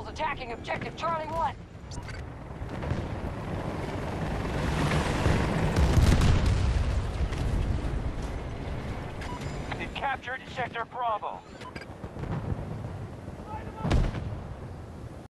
attacking objective Charlie 1. They've captured Sector Bravo.